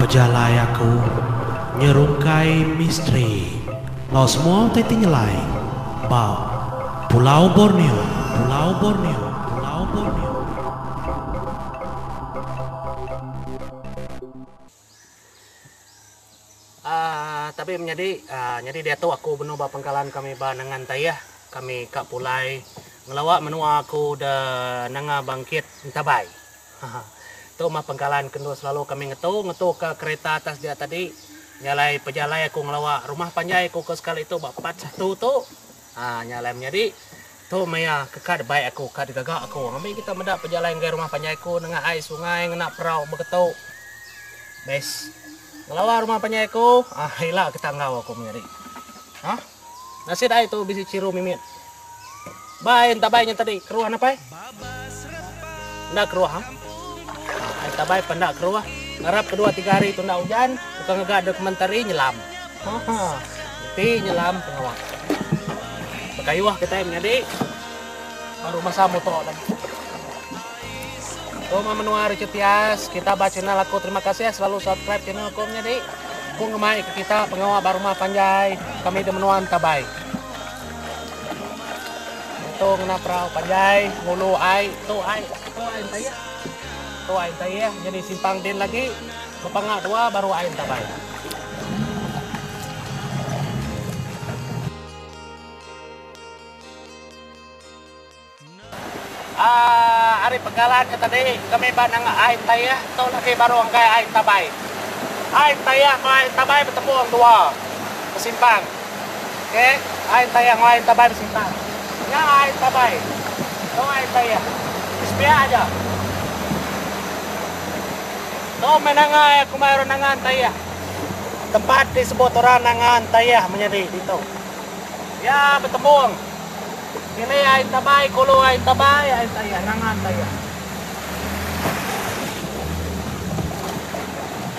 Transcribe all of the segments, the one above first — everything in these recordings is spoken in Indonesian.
Pejalayaku nyerungkai misteri. Lo semua teti nyelai. Bau Pulau Borneo. Pulau Borneo. Pulau Borneo. Ah, tapi menjadi ah, jadi dia tahu aku benar bah pangkalan kami bah nangan tayah kami kak pulai ngelawak menua aku da nanga bangkit tabai. Tu mah pangkalan kendo selalu kami ngetu ngetu ke kereta atas dia tadi nyalai pejalai aku ngelawak rumah panjai aku ke sekali itu bapak satu tu ah nyalai menjadi tu maya kekad baik aku kad gagak aku kami kita mendak pejalai ngai rumah panjai aku nengah air sungai ngena perahu begitu bes Ngelawar rumah penyaiku, ah hilang kita ngaw aku menjadi. Hah? Nasi dah itu bisi ciru mimit. Baik, entah baiknya tadi keruah apa? Ndak keruah, ha? Baik pendak keruah. Ngarap kedua tiga hari itu ndak hujan, tukang ngegak dokumentari nyelam. Haha. Nyelam pengawak. Bekayuah kita menjadi. Baru masa motor lagi. Kau mau menuari cetias, kita baca channel aku. Terima kasih ya selalu subscribe channel aku jadi. Aku ngemai ke kita pengawal baru mah panjai. Kami di menuan tabai. Itu ngena perahu panjai, ngulu ai, tu ai, tu ai taya. Tu ai taya, jadi simpang din lagi. Kepangak dua baru ai tabai. Ah, ari penggalan ka tadi kami ba nang ain taya to lagi baru ang kay ain tabay. Ain taya ko ain tabay bertemu ang dua. Kesimpang. Oke, ain taya ko ain tabay bersimpang. Ya ain tabay. To ain taya. Isbiya aja. To menanga aku mayroon nangan taya. Tempat disebut orang nangan taya menjadi dito. Ya, bertemu Kini ay tabay, kulo ay tabay, ay taya, nangan taya.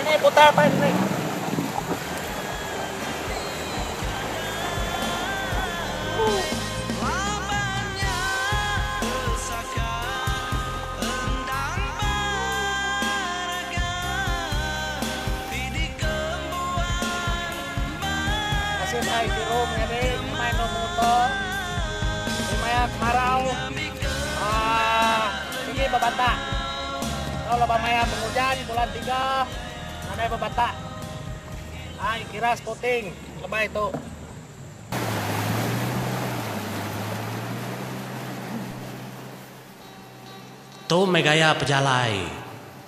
Ini putar pa ini. Babata. Kalau maya penghujan bulan 3, ada babata. Ay, kira spotting. Lebay itu. Tu megaya pejalai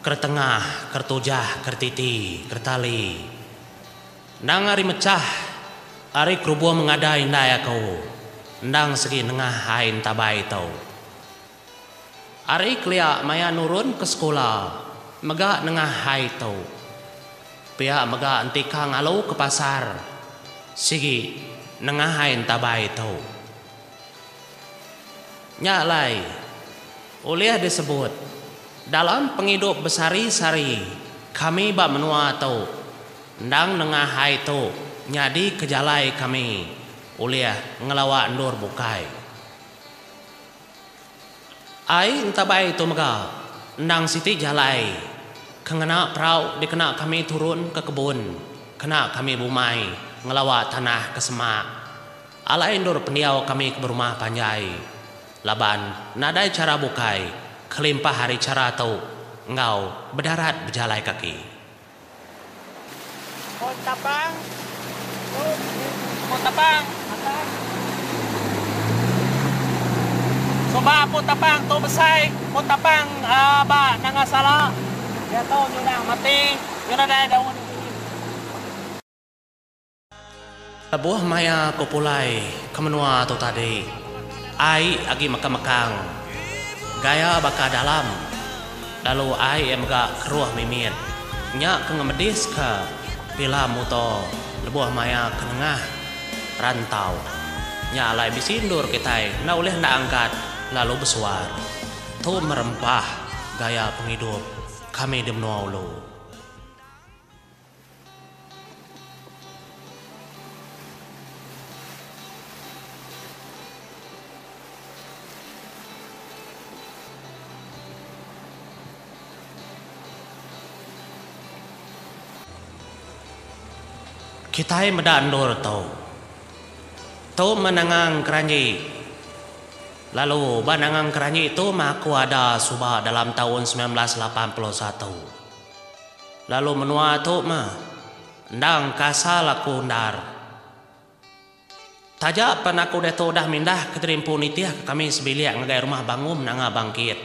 Kertengah, kertujah, kertiti, kertali Nang ari mecah Ari kerubuh mengadai ndaya kau Ndang segi nengah hain tabai tau Ari klia maya nurun ke sekolah. Mega nengah hai tau. Pia mega antika ngalau ke pasar. Sigi nengah hain tabai tau. Nyalai Oleh disebut Dalam penghidup besari-sari Kami bak menua tau. Ndang nengah hai tau Nyadi kejalai kami. Oleh ngelawa nur bukai Ai tabai tu mega. Ndang siti jalai Kengena prau dikena kami turun ke kebun. Kena kami bumai Ngelawa tanah ke semak. Alai nur pendiau kami ke rumah panjai. Laban nadai cara bukai Kelimpah hari cara tau. Engau berdarat berjalai kaki. Mohon tapang. Mohon tapang. Soba po tapang to besay. Mohon tapang ah, ba nangasala. Ya to nyo na mati. Yun na dahil daw. Buah maya kopulai kemenua tu tadi Ai agi makamakang Gaya baka dalam Lalu ai em ga keruah mimit Nya kengemedis ke Bila muto Lebuah maya kenengah Rantau Nya alai bisindur kita Na oleh nak angkat lalu bersuara. tuh merempah gaya penghidup kami di Menuaulo. kita yang mendandur tau tau menengang keranji Lalu banangan keranji itu aku ada subah dalam tahun 1981. Lalu menua tu mah. Ndang kasal aku ndar. Tajak pan aku dah dah mindah ke terimpu nitiah kami sebiliak ngagai rumah bangun nanga bangkit.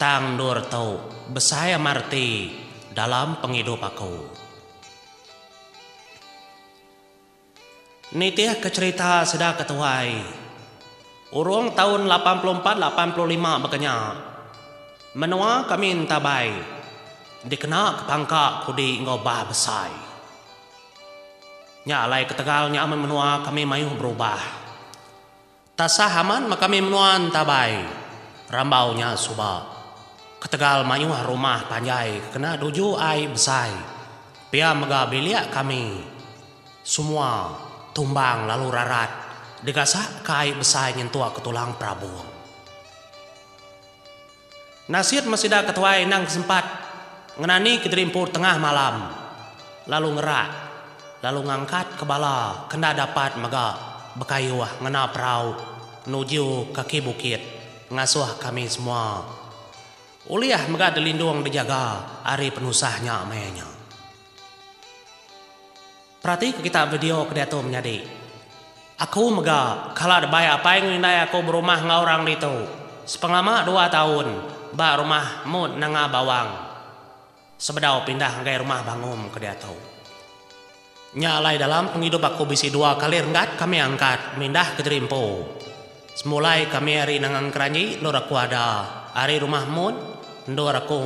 Tang dur tau besaya marti dalam penghidup aku. Nitiah kecerita sedang ketuai. Urung tahun 84-85 begenya. Menua kami tabai. Dikena kepangka kudi ngobah besai. Nya alai ketegal nya menua kami mayu berubah. Tasah aman maka kami menuan tabai. Rambau nya suba. Ketegal mayu rumah panjai kena duju ai besai. Pia mega kami. Semua tumbang lalu rarat. Dikasa kai besai nyentua ketulang Prabu. Nasir masih dah ketuai nang sempat. Ngenani kederimpur tengah malam. Lalu ngerak. Lalu ngangkat kepala kena dapat maga bekayuah ngena perahu. Menuju kaki bukit ngasuh kami semua. Uliah maga delindung dijaga hari penusahnya amenya Perhati kita video kedatu menjadi Aku mega ada bayar apa yang indai aku berumah ngorang itu sepengama dua tahun ba rumah mut nanga bawang sebedau pindah ngai rumah bangun kedatu Nyalai dalam penghidup aku bisi dua kali renggat kami angkat mindah ke Terimpo. Semulai kami hari nangang keranji lor aku ada hari rumah mun ndor aku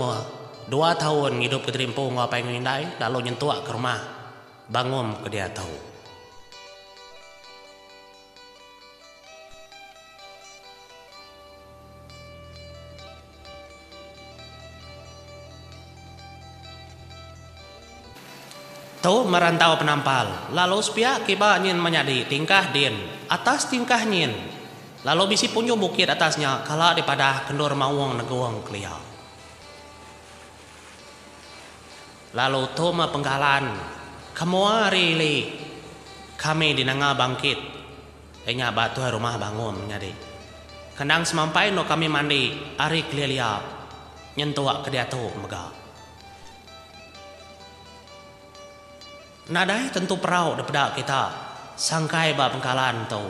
dua tahun hidup ke Terimpo ngapain ngindai lalu nyentuak ke rumah bangun ke dia tahu. Tahu merantau penampal, lalu sepia kiba nyin menyadi tingkah din, atas tingkah nyin, lalu bisi punyu bukit atasnya, kala daripada kendur mawang negawang kelia. Lalu toma penggalan, kamu rili, kami di nanga bangkit, enya batu rumah bangun menyadi. Kendang semampai no kami mandi, ari kelia nyentuak ke dia tu megah. Nadai tentu perahu daripada kita sangkai ba pengkalan tu.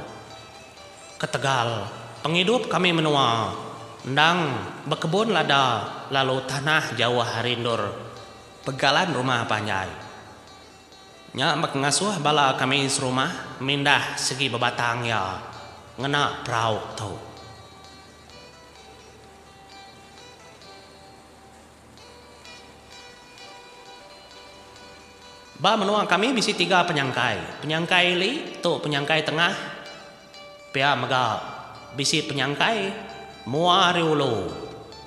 Ketegal, penghidup kami menua, ndang berkebun lada, lalu tanah Jawa harindur, pegalan rumah panjai. Nya ngasuh bala kami serumah, mindah segi bebatang ya, ngena perahu tu. Ba menua kami bisi tiga penyangkai. Penyangkai li tu penyangkai tengah. Pia mega bisi penyangkai mua riulu.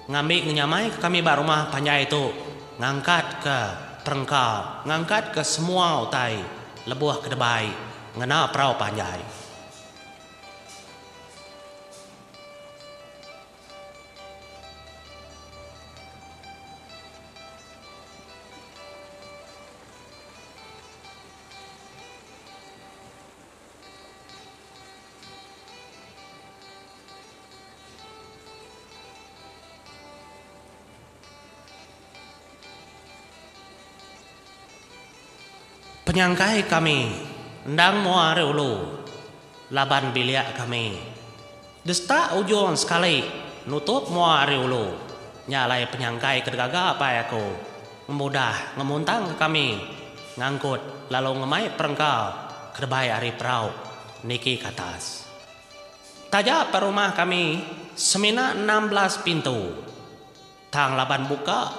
Ngambil nyamai ke kami ba rumah panjai itu ngangkat ke perengkau, ngangkat ke semua utai lebuah ke debai ngena perahu panjai. Penyangkai kami, ndang muare ulu, laban biliak kami. Desta ujung sekali, nutup muare ulu, nyalai penyangkai kedegaga apa ya ko. Memudah, ngemuntang kami, ngangkut, lalu ngemai perengkau, kedebai hari perau, niki ke atas. Tajak perumah kami, semina 16 pintu. Tang laban buka,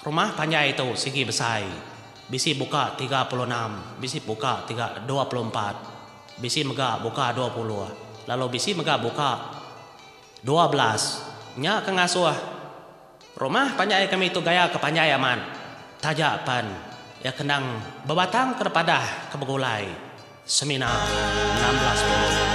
rumah panjai itu segi besar bisi buka 36 bisi buka 24 bisi mega buka 20 lalu bisi mega buka 12 nya kengasuh. Rumah panjai kami itu gaya kepanjayaman tajapan. Ya kendang bebatang kepada kebegulai. Semina 16 bulan